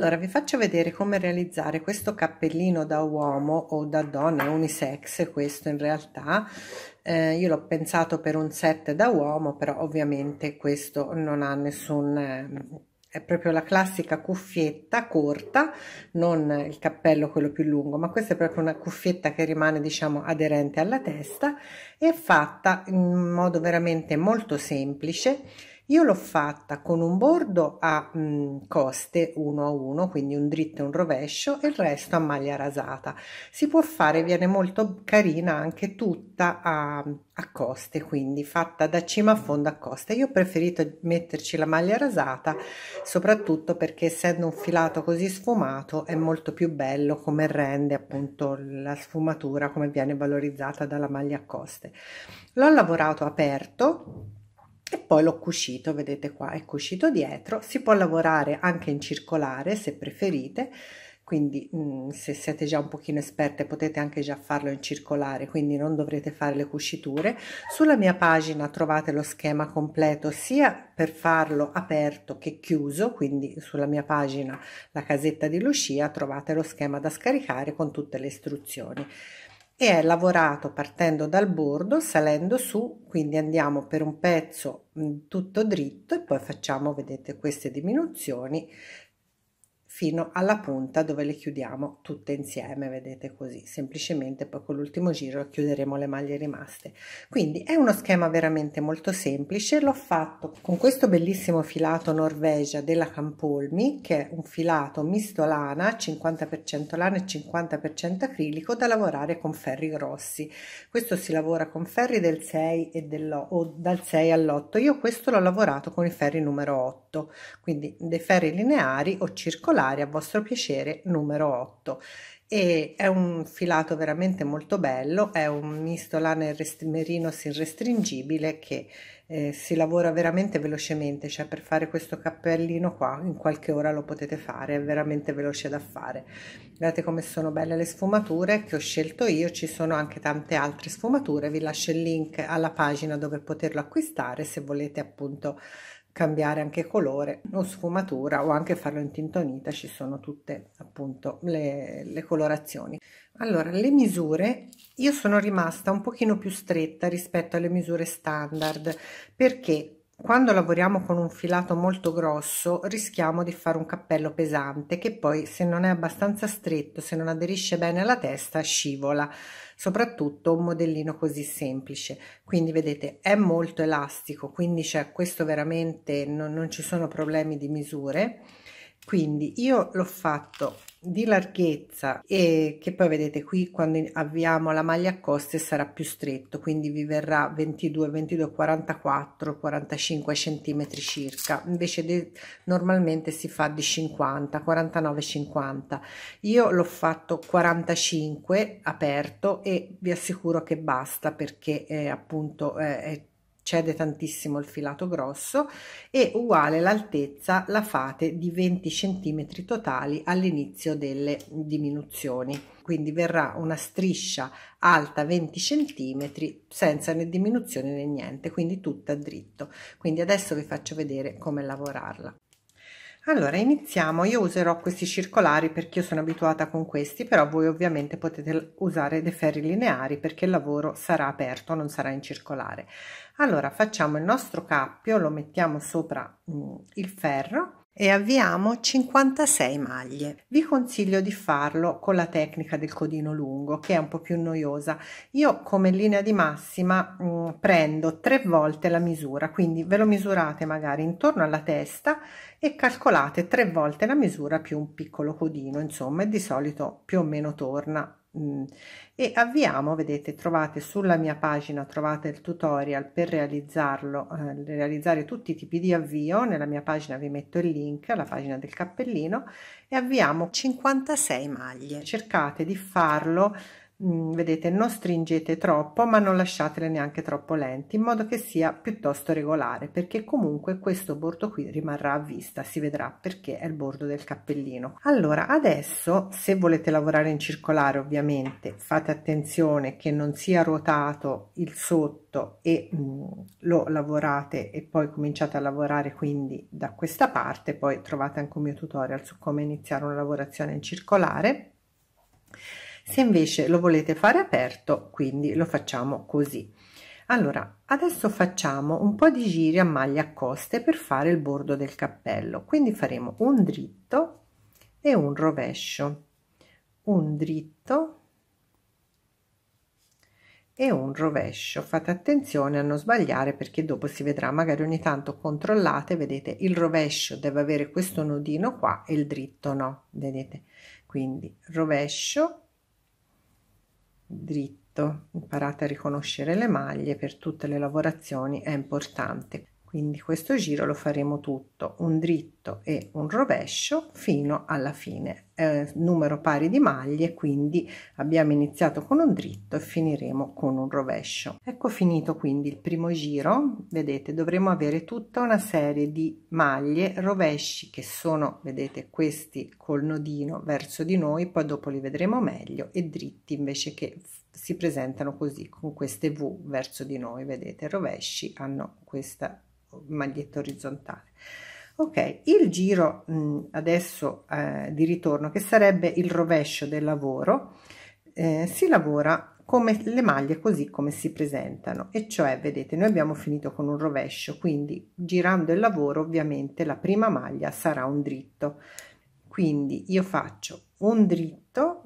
Allora vi faccio vedere come realizzare questo cappellino da uomo o da donna, unisex questo in realtà. Eh, io l'ho pensato per un set da uomo, però ovviamente questo non ha nessun... Eh, è proprio la classica cuffietta corta, non il cappello quello più lungo, ma questa è proprio una cuffietta che rimane diciamo aderente alla testa e fatta in modo veramente molto semplice io l'ho fatta con un bordo a mh, mm, coste 1 a 1, quindi un dritto e un rovescio, e il resto a maglia rasata. Si può fare, viene molto carina anche tutta a, a coste, quindi fatta da cima a fondo a coste. Io ho preferito metterci la maglia rasata, soprattutto perché essendo un filato così sfumato è molto più bello come rende appunto la sfumatura, come viene valorizzata dalla maglia a coste. L'ho lavorato aperto e poi l'ho cucito, vedete qua è cucito dietro, si può lavorare anche in circolare se preferite, quindi mh, mm, se siete già un pochino esperte potete anche già farlo in circolare, quindi non dovrete fare le cuciture. Sulla mia pagina trovate lo schema completo sia per farlo aperto che chiuso, quindi sulla mia pagina la casetta di Lucia trovate lo schema da scaricare con tutte le istruzioni e è lavorato partendo dal bordo salendo su quindi andiamo per un pezzo tutto dritto e poi facciamo vedete queste diminuzioni fino alla punta dove le chiudiamo tutte insieme vedete così semplicemente poi con l'ultimo giro chiuderemo le maglie rimaste. Quindi è uno schema veramente molto semplice l'ho fatto con questo bellissimo filato norvegia della Campolmi che è un filato misto lana 50% lana e 50% acrilico da lavorare con ferri grossi. Questo si lavora con ferri del 6 e dello, o dal 6 all'8 io questo l'ho lavorato con i ferri numero 8 quindi dei ferri lineari o circolari a vostro piacere numero 8 e è un filato veramente molto bello è un misto lana e merinos irrestringibile che eh, si lavora veramente velocemente cioè per fare questo cappellino qua in qualche ora lo potete fare è veramente veloce da fare. Guardate come sono belle le sfumature che ho scelto io ci sono anche tante altre sfumature vi lascio il link alla pagina dove poterlo acquistare se volete appunto cambiare anche colore o sfumatura o anche farlo in tintonita ci sono tutte appunto le, le colorazioni. Allora le misure io sono rimasta un pochino più stretta rispetto alle misure standard perché quando lavoriamo con un filato molto grosso rischiamo di fare un cappello pesante che poi se non è abbastanza stretto se non aderisce bene alla testa scivola. Soprattutto un modellino così semplice. Quindi vedete è molto elastico quindi c'è questo veramente non, non ci sono problemi di misure quindi io l'ho fatto di larghezza e che poi vedete qui quando avviamo la maglia a coste sarà più stretto quindi vi verrà 22 22 44 45 centimetri circa. Invece di, normalmente si fa di 50 49 50 io l'ho fatto 45 aperto e vi assicuro che basta perché è appunto è cede tantissimo il filato grosso e uguale l'altezza la fate di 20 centimetri totali all'inizio delle diminuzioni. Quindi verrà una striscia alta 20 centimetri senza né diminuzione né niente quindi tutta dritto. Quindi adesso vi faccio vedere come lavorarla allora iniziamo. Io userò questi circolari perché io sono abituata con questi però voi ovviamente potete usare dei ferri lineari perché il lavoro sarà aperto non sarà in circolare. Allora facciamo il nostro cappio lo mettiamo sopra mm, il ferro e avviamo 56 maglie. Vi consiglio di farlo con la tecnica del codino lungo che è un po' più noiosa. Io come linea di massima mh, mm, prendo tre volte la misura, quindi ve lo misurate magari intorno alla testa e calcolate tre volte la misura più un piccolo codino, insomma, e di solito più o meno torna Mm. e avviamo vedete trovate sulla mia pagina trovate il tutorial per realizzarlo eh, realizzare tutti i tipi di avvio nella mia pagina vi metto il link alla pagina del cappellino e avviamo 56 maglie cercate di farlo vedete non stringete troppo ma non lasciatele neanche troppo lenti in modo che sia piuttosto regolare perché comunque questo bordo qui rimarrà a vista si vedrà perché è il bordo del cappellino. Allora adesso se volete lavorare in circolare ovviamente fate attenzione che non sia ruotato il sotto e mh, mm, lo lavorate e poi cominciate a lavorare quindi da questa parte poi trovate anche un mio tutorial su come iniziare una lavorazione in circolare se invece lo volete fare aperto quindi lo facciamo così. Allora adesso facciamo un po di giri a maglia a coste per fare il bordo del cappello. Quindi faremo un dritto e un rovescio. Un dritto e un rovescio. Fate attenzione a non sbagliare perché dopo si vedrà. Magari ogni tanto controllate vedete il rovescio deve avere questo nodino qua e il dritto no vedete? Quindi rovescio dritto. Imparate a riconoscere le maglie per tutte le lavorazioni è importante. Quindi questo giro lo faremo tutto. Un dritto e un rovescio fino alla fine eh, numero pari di maglie quindi abbiamo iniziato con un dritto e finiremo con un rovescio. Ecco finito quindi il primo giro. Vedete dovremo avere tutta una serie di maglie rovesci che sono vedete questi col nodino verso di noi poi dopo li vedremo meglio e dritti invece che si presentano così con queste v verso di noi. Vedete rovesci hanno questa maglietta orizzontale ok il giro mh, adesso eh, di ritorno che sarebbe il rovescio del lavoro eh, si lavora come le maglie così come si presentano. E cioè vedete noi abbiamo finito con un rovescio quindi girando il lavoro ovviamente la prima maglia sarà un dritto. Quindi io faccio un dritto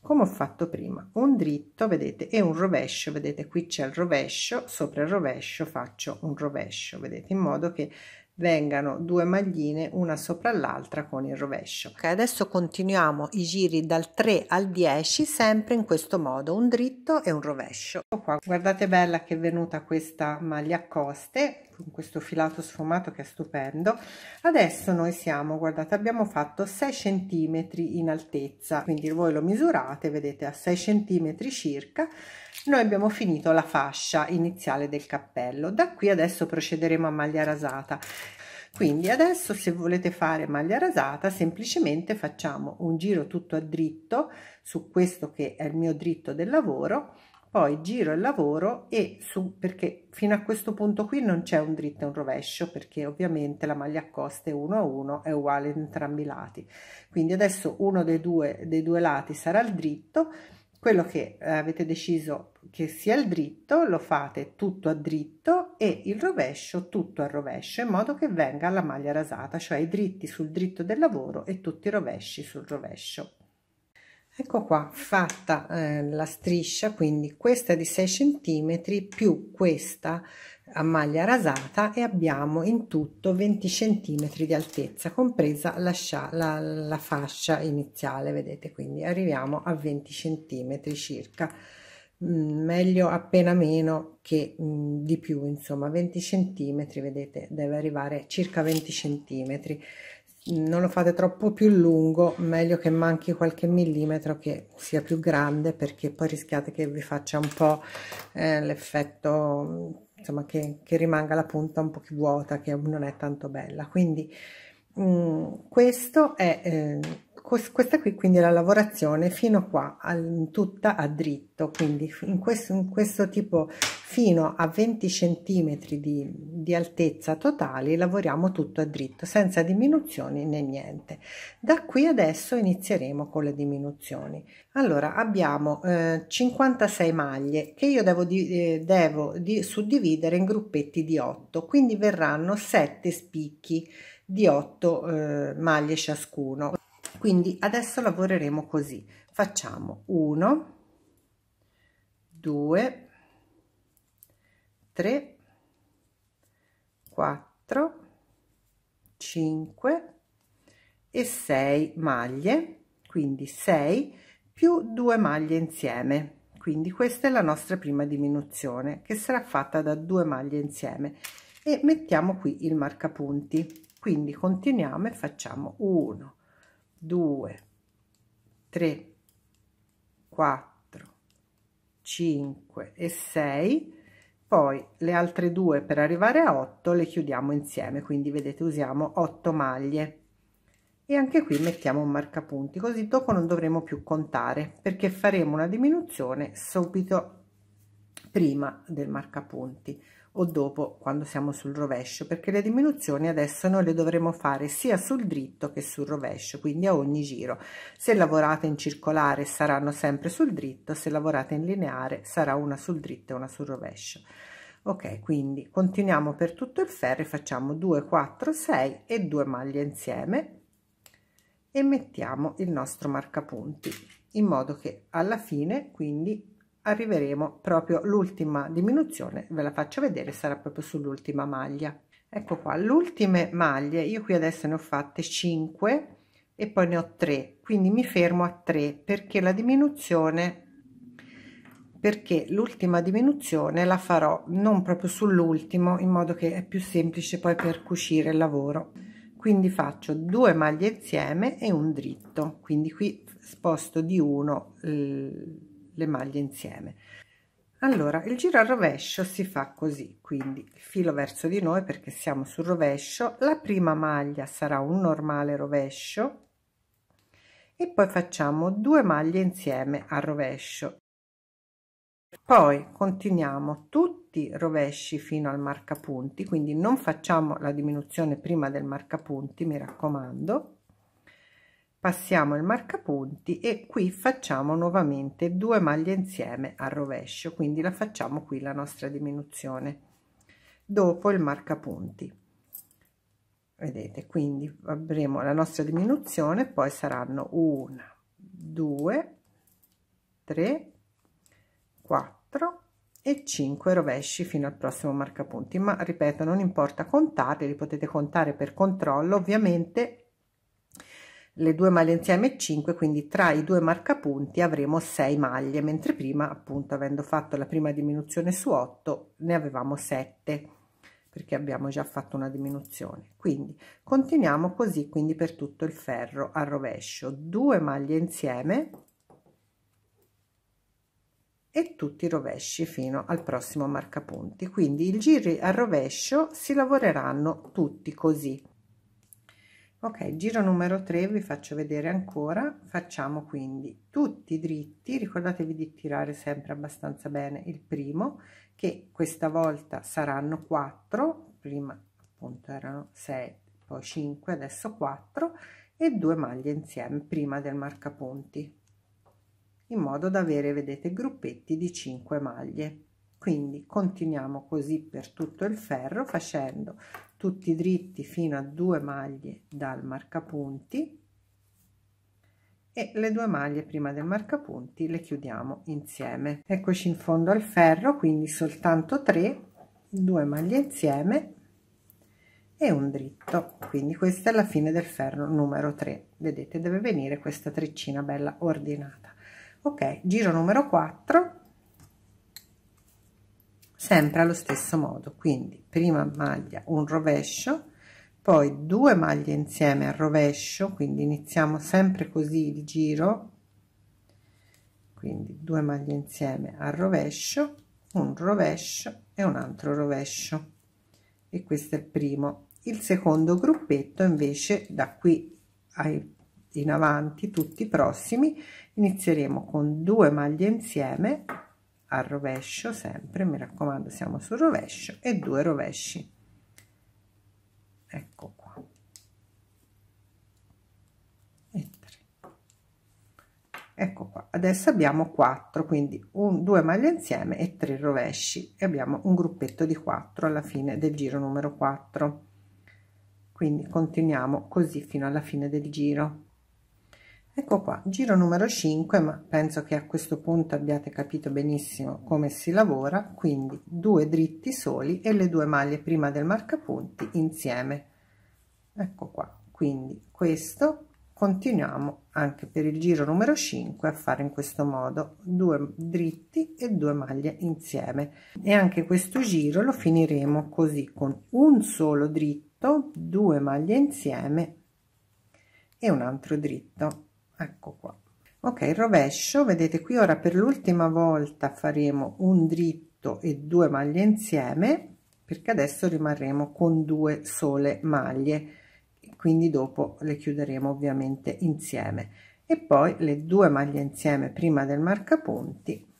come ho fatto prima un dritto vedete e un rovescio vedete qui c'è il rovescio sopra il rovescio faccio un rovescio vedete in modo che vengano due magline una sopra l'altra con il rovescio. Ok adesso continuiamo i giri dal 3 al 10 sempre in questo modo un dritto e un rovescio. Qua guardate bella che è venuta questa maglia a coste con questo filato sfumato che è stupendo. Adesso noi siamo guardate abbiamo fatto 6 centimetri in altezza quindi voi lo misurate vedete a 6 centimetri circa noi abbiamo finito la fascia iniziale del cappello. Da qui adesso procederemo a maglia rasata. Quindi adesso se volete fare maglia rasata semplicemente facciamo un giro tutto a dritto su questo che è il mio dritto del lavoro poi giro il lavoro e su perché fino a questo punto qui non c'è un dritto e un rovescio perché ovviamente la maglia a coste 1 a 1 è uguale entrambi i lati. Quindi adesso uno dei due dei due lati sarà il dritto quello che avete deciso che sia il dritto lo fate tutto a dritto e il rovescio tutto a rovescio in modo che venga la maglia rasata cioè i dritti sul dritto del lavoro e tutti i rovesci sul rovescio. Ecco qua fatta eh, la striscia quindi questa di 6 centimetri più questa a maglia rasata e abbiamo in tutto 20 centimetri di altezza compresa la, la, la fascia iniziale vedete? Quindi arriviamo a 20 centimetri circa. Mm, meglio appena meno che mh, mm, di più insomma 20 centimetri vedete? Deve arrivare circa 20 centimetri. Non lo fate troppo più lungo meglio che manchi qualche millimetro che sia più grande perché poi rischiate che vi faccia un po' eh, l'effetto insomma che, che, rimanga la punta un po' più vuota che non è tanto bella. Quindi mh, mm, questo è eh, questa qui quindi è la lavorazione fino qua al, tutta a dritto. Quindi in questo, in questo tipo fino a 20 centimetri di, di altezza totali lavoriamo tutto a dritto senza diminuzioni né niente. Da qui adesso inizieremo con le diminuzioni. Allora abbiamo eh, 56 maglie che io devo, di, eh, devo di, suddividere in gruppetti di 8 quindi verranno 7 spicchi di 8 eh, maglie ciascuno. Quindi adesso lavoreremo così. Facciamo 1 2 3 4 5 e 6 maglie. Quindi 6 più 2 maglie insieme. Quindi questa è la nostra prima diminuzione che sarà fatta da due maglie insieme. E mettiamo qui il marcapunti. Quindi continuiamo e facciamo 1 2 3 4 5 e 6 poi le altre due per arrivare a 8 le chiudiamo insieme quindi vedete usiamo 8 maglie. E anche qui mettiamo un marcapunti così dopo non dovremo più contare perché faremo una diminuzione subito prima del marcapunti o dopo quando siamo sul rovescio perché le diminuzioni adesso noi le dovremo fare sia sul dritto che sul rovescio quindi a ogni giro. Se lavorate in circolare saranno sempre sul dritto se lavorate in lineare sarà una sul dritto e una sul rovescio. Ok quindi continuiamo per tutto il ferro e facciamo 2 4 6 e 2 maglie insieme e mettiamo il nostro marcapunti in modo che alla fine quindi arriveremo proprio l'ultima diminuzione ve la faccio vedere sarà proprio sull'ultima maglia. Ecco qua l'ultime maglie io qui adesso ne ho fatte 5 e poi ne ho 3 quindi mi fermo a 3 perché la diminuzione perché l'ultima diminuzione la farò non proprio sull'ultimo in modo che è più semplice poi per cucire il lavoro. Quindi faccio due maglie insieme e un dritto quindi qui sposto di uno le maglie insieme. Allora il giro al rovescio si fa così quindi il filo verso di noi perché siamo sul rovescio la prima maglia sarà un normale rovescio e poi facciamo due maglie insieme al rovescio. Poi continuiamo tutti rovesci fino al marcapunti quindi non facciamo la diminuzione prima del marcapunti mi raccomando passiamo il marcapunti e qui facciamo nuovamente due maglie insieme al rovescio quindi la facciamo qui la nostra diminuzione. Dopo il marcapunti. Vedete quindi avremo la nostra diminuzione poi saranno una due tre 4 e 5 rovesci fino al prossimo marcapunti. Ma ripeto non importa contarli li potete contare per controllo ovviamente le due maglie insieme 5 quindi tra i due marcapunti avremo 6 maglie mentre prima appunto avendo fatto la prima diminuzione su 8 ne avevamo 7 perché abbiamo già fatto una diminuzione. Quindi continuiamo così quindi per tutto il ferro a rovescio. Due maglie insieme e tutti i rovesci fino al prossimo marcapunti. Quindi i giri a rovescio si lavoreranno tutti così ok giro numero 3 vi faccio vedere ancora. Facciamo quindi tutti dritti. Ricordatevi di tirare sempre abbastanza bene il primo che questa volta saranno 4 prima appunto erano 6 poi 5 adesso 4 e due maglie insieme prima del marcapunti. In modo da avere vedete gruppetti di 5 maglie quindi continuiamo così per tutto il ferro facendo tutti dritti fino a due maglie dal marcapunti. E le due maglie prima del marcapunti le chiudiamo insieme. Eccoci in fondo al ferro quindi soltanto 3 due maglie insieme e un dritto. Quindi questa è la fine del ferro numero 3 vedete deve venire questa treccina bella ordinata. Ok giro numero 4 sempre allo stesso modo. Quindi prima maglia un rovescio poi due maglie insieme al rovescio quindi iniziamo sempre così il giro. Quindi due maglie insieme al rovescio un rovescio e un altro rovescio. E questo è il primo. Il secondo gruppetto invece da qui ai in avanti tutti i prossimi inizieremo con due maglie insieme al rovescio sempre mi raccomando siamo sul rovescio e due rovesci. Ecco qua. E 3 ecco qua. Adesso abbiamo 4 quindi un due maglie insieme e 3 rovesci. E abbiamo un gruppetto di 4 alla fine del giro numero 4 quindi continuiamo così fino alla fine del giro ecco qua giro numero 5 ma penso che a questo punto abbiate capito benissimo come si lavora quindi due dritti soli e le due maglie prima del marcapunti insieme. Ecco qua quindi questo continuiamo anche per il giro numero 5 a fare in questo modo due dritti e due maglie insieme. E anche questo giro lo finiremo così con un solo dritto due maglie insieme e un altro dritto ecco qua. Ok il rovescio. Vedete qui ora per l'ultima volta faremo un dritto e due maglie insieme perché adesso rimarremo con due sole maglie. Quindi dopo le chiuderemo ovviamente insieme. E poi le due maglie insieme prima del marcapunti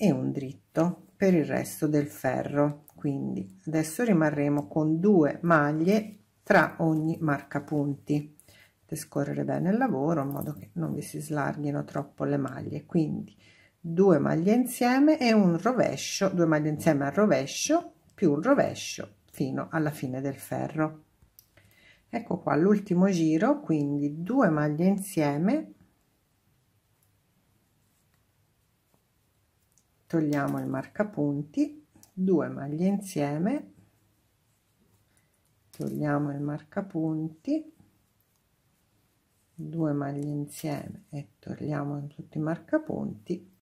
e un dritto per il resto del ferro. Quindi adesso rimarremo con due maglie tra ogni marcapunti per scorrere bene il lavoro in modo che non vi si slarghino troppo le maglie. Quindi due maglie insieme e un rovescio due maglie insieme al rovescio più un rovescio fino alla fine del ferro. Ecco qua l'ultimo giro quindi due maglie insieme. Togliamo il marcapunti 2 maglie insieme togliamo il marcapunti. 2 maglie insieme e togliamo tutti i marcapunti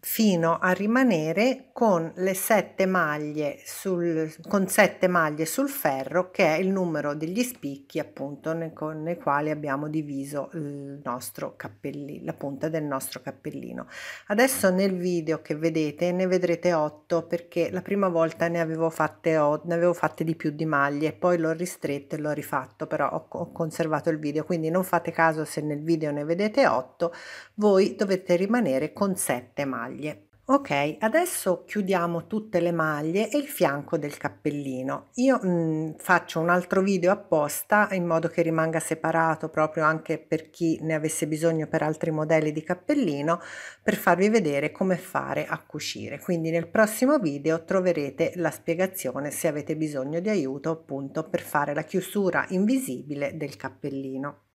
fino a rimanere con le sette maglie sul con sette maglie sul ferro che è il numero degli spicchi appunto nei, con, nei quali abbiamo diviso il nostro cappellino la punta del nostro cappellino. Adesso nel video che vedete ne vedrete 8 perché la prima volta ne avevo fatte 8 ne avevo fatte di più di maglie poi l'ho ristretto e l'ho rifatto però ho, ho conservato il video quindi non fate caso se nel video ne vedete 8 voi dovete rimanere con 7 maglie maglie. Ok, adesso chiudiamo tutte le maglie e il fianco del cappellino. Io mh, mm, faccio un altro video apposta in modo che rimanga separato proprio anche per chi ne avesse bisogno per altri modelli di cappellino per farvi vedere come fare a cucire. Quindi nel prossimo video troverete la spiegazione se avete bisogno di aiuto appunto per fare la chiusura invisibile del cappellino.